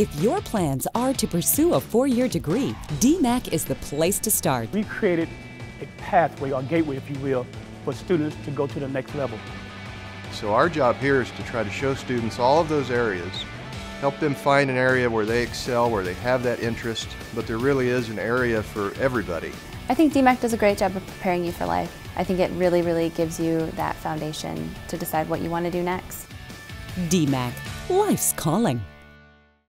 If your plans are to pursue a four-year degree, DMACC is the place to start. We created a pathway or gateway, if you will, for students to go to the next level. So our job here is to try to show students all of those areas, help them find an area where they excel, where they have that interest, but there really is an area for everybody. I think DMACC does a great job of preparing you for life. I think it really, really gives you that foundation to decide what you want to do next. DMACC, life's calling.